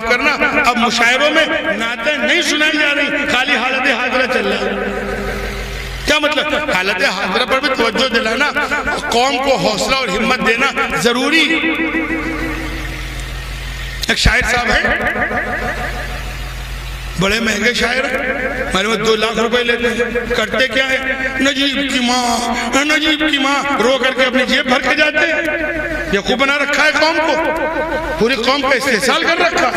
करना। अब मुशायरों में नाते नहीं सुनाई जा रही। खाली हालत हाजरा चल रहा क्या मतलब? हालत हाजरा पर भी तवज्जो दिलाना, कौम को हौसला और हिम्मत देना ज़रूरी। एक शायर साहब है। बड़े महँगे शायर। हमारे में दो लाख रुपए लेते हैं। करते क्या है? नजीब की माँ, नजीब की माँ। रो करके अपनी जेब भर के जाते हैं। ये खूब बना रखा है कौम को। पूरी कौम का इस्तेसाल कर रखा।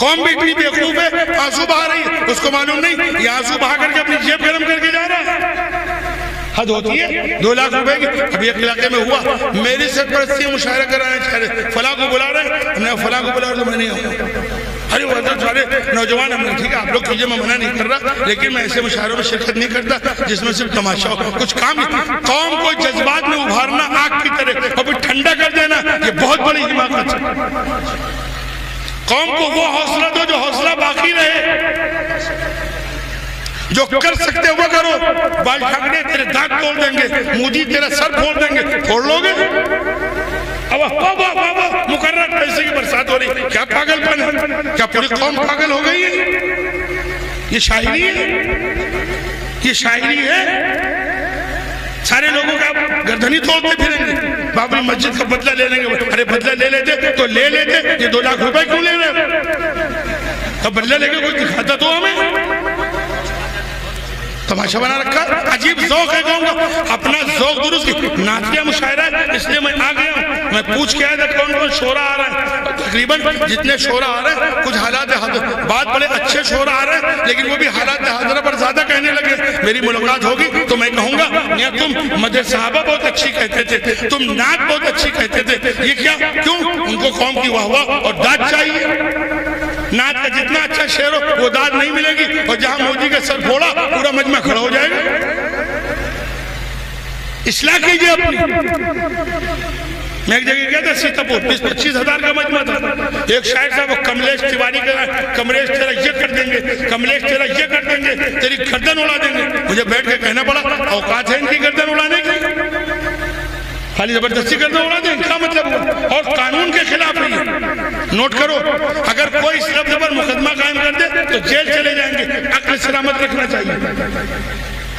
कौम भी इतनी बेवकूफ़ है, आँसू बहा रही है। उसको मालूम नहीं, ये आँसू बहा करके अपनी जेब गर्म करके जा रहा है। हद होती है। दो लाख रुपए की। अभी एक इलाके में हुआ। मेरी सरपरस्ती मुशायरा कराने फला को बुला रहे हमने फला को बुला रहे तो मैं नहीं आऊँगा। अरे वो सारे नौजवान हमने ठीक है, आप लोग कीजिए मैं मना नहीं कर रहा, लेकिन मैं ऐसे मुशायरों में शिरकत नहीं करता, जिसमें सिर्फ़ तमाशा हो, कुछ काम कौम को जज्बात में उभारना, आग की तरह, और फिर ठंडा कर देना, ये बहुत बड़ी हिमाकत है। कौम को वो हौसला दो जो हौसला बाकी रहे। जो कर सकते वो करो। बाल ठाकरे, तेरे दांत तोड़ देंगे, मोदी तेरा सर फोड़ देंगे। फोड़ लोगे? अब बाबा बाबा मुकर्र बरसात हो रही क्या पागलपन क्या पूरी कौम पागल हो गई है? ये शायरी है? ये शायरी है? सारे लोगों का गर्दनी तोड़ते फिरेंगे। बाबरी मस्जिद का बदला ले लेंगे। अरे, बदला ले लेते तो ले लेते। ये दो लाख रुपए क्यों ले रहे तो बदला लेके कोई दिखाता तो हमें? तमाशा बना रखा, अजीब जौक है कहूँगा अपना जौक दुरुस्त नातिया मुशायरा है, इसलिए मैं आ गया हूँ। मैं पूछ के आया था कौन कौन शोरा आ रहा है। तकरीबन जितने शोरा आ रहे हैं, कुछ हालात बात बड़े अच्छे शोरा आ रहे हैं, लेकिन वो भी हालात हाजरा पर ज़्यादा कहने लगे। मेरी मुलाकात होगी तो मैं कहूँगा या तुम मदर साहबा बहुत अच्छी कहते थे, तुम नात बहुत अच्छी कहते थे। ये क्या, क्यों? उनको कौम की वाह वाह और दाद चाहिए। नाच का जितना अच्छा शेर हो, वो दाद नहीं मिलेगी। और जहाँ मोदी का सर फोड़ा, पूरा मजमा खड़ा हो जाएगा। इसलाह कीजिए अपनी। मैं एक जगह गया था सीतापुर, बीस पच्चीस हज़ार का मजमा था। एक शायर साहब कमलेश तिवारी का कमलेश तेरा ये कर देंगे, कमलेश तेरा ये कर देंगे, तेरी गर्दन उड़ा देंगे। मुझे बैठ के कहना पड़ा, औकात है इनकी गर्दन उड़ाने की? खाली ज़बरदस्ती गर्दन उड़ा दें, क्या मतलब और कानून के खिलाफ नोट करो, अगर कोई लफ्ज पर मुकदमा कायम कर दे तो जेल चले जाएँगे। अक्ल सलामत रखना चाहिए।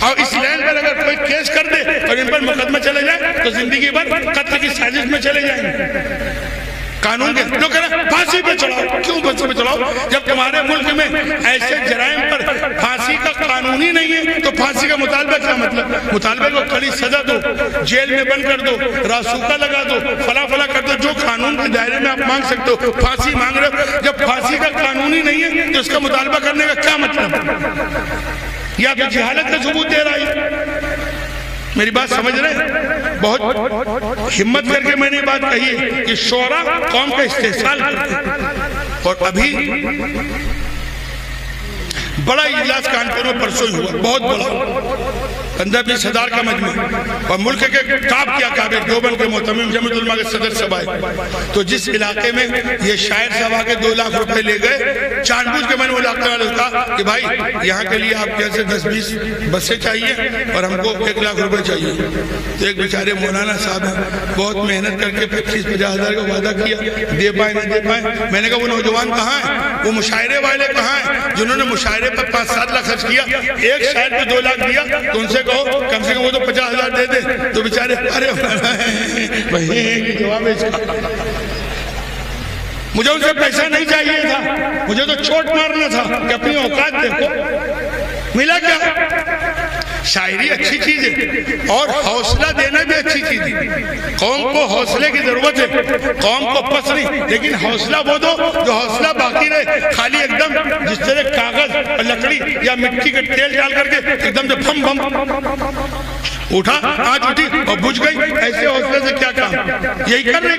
और इस लैंड पर अगर कोई केस कर दे, और इन पर मुकदमा चले जाए तो ज़िंदगी भर कत्ल की साजिश में चले जाएँगे। कानून के जो कह फांसी पे चढ़ाओ। क्यों फांसी पे चढ़ाओ? जब तुम्हारे मुल्क में ऐसे जराइम पर फांसी कानून ही नहीं है तो फांसी का मुतालबा क्या मतलब? मुतालबे को कड़ी सजा दो, जेल में बंद कर दो रासूका लगा दो फला फला कर दो, जो कानून के दायरे में आप मांग सकते हो, फांसी मांग रहे हो। जब फांसी का कानून ही नहीं है तो इसका मुतालबा करने का क्या मतलब? या तो जिहालत का सबूत दे रहा है? मेरी बात समझ रहे बहुत हिम्मत करके मैंने बात कही है कि शोरा कौम का इस्तेसाल और अभी बड़ा इजलास कानपुर में परसों हुआ। बहुत बड़ा। पंद्रह बीस हज़ार का मजमू और मुल्क के काब क्या काबिल देवबंद के मोहतम जमीतुलमा के सदर सभा तो जिस इलाके में ये शायर सभा के दो लाख रुपए ले गए, जानबूझ के मैंने इलाके वाले कहा कि भाई, यहाँ के लिए आप कैसे दस बीस बसें चाहिए और हमको एक लाख रुपए चाहिए। तो एक बेचारे मौलाना साहब हैं, बहुत मेहनत करके पच्चीस पचास हज़ार का वादा किया, दे पाए नहीं दे पाए। मैंने कहा, वो नौजवान कहाँ है? वो मुशायरे वाले कहाँ हैं? जिन्होंने मुशायरे पर पाँच सात लाख खर्च किया, एक शायर पे दो लाख दिया तो उनसे कहो कम से कम वो तो पचास हज़ार दे दे। तो बेचारे, अरे जवाब मुझे उनसे पैसा नहीं चाहिए था। मुझे तो चोट मारना था। कि अपनी औकात देखो? मिला क्या? शायरी अच्छी चीज़ है। और हौसला देना भी अच्छी चीज़ है। कौम को हौसले की ज़रूरत है। कौम को पस नहीं, लेकिन हौसला वो दो जो हौसला बाकी रहे। खाली एकदम जिस तरह कागज़ और लकड़ी या मिट्टी के तेल डाल करके एकदम से भम भम उठा, आज उठी और बुझ गई। ऐसे हौसले से क्या काम? यही कर रहे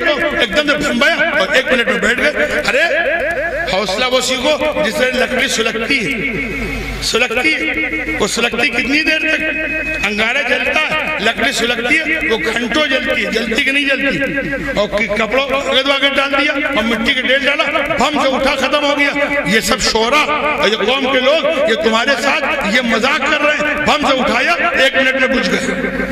एकदम से भम्बाया और एक मिनट में बैठ गए। अरे हौसला वो सीखो जिससे लकड़ी सुलगती है। सुलगती है? वो सुलगती कितनी देर तक? अंगारा जलता है लकड़ी सुलगती है, वो घंटों जलती है, जलती कि नहीं जलती? और कपड़ों अगर डाल दिया, और मिट्टी के ढेर डाला, हम से उठा खत्म हो गया। ये सब शोरा, और ये कौम के लोग, ये तुम्हारे साथ, ये मज़ाक कर रहे हैं। बम से उठाया, एक मिनट में बुझ गए।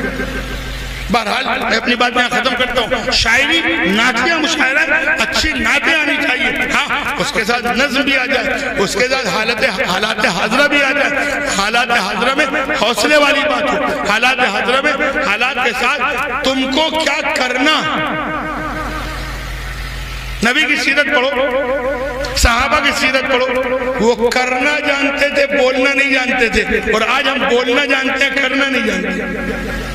बहरहाल, मैं अपनी बात यहाँ खत्म करता हूँ। शायरी नातिया मुशायरा अच्छी नाते आनी चाहिए। हाँ उसके साथ नज्म भी आ जाए, उसके साथ हालत हालात हाजरा भी आ जाए। हालात हाजरा में हौसले वाली बात हो। हालात हाजरा में हालात के साथ तुमको क्या करना? नबी की सीरत पढ़ो, साहबा की सीरत पढ़ो। वो करना जानते थे, बोलना नहीं जानते थे। और आज हम बोलना जानते हैं, करना नहीं जानते।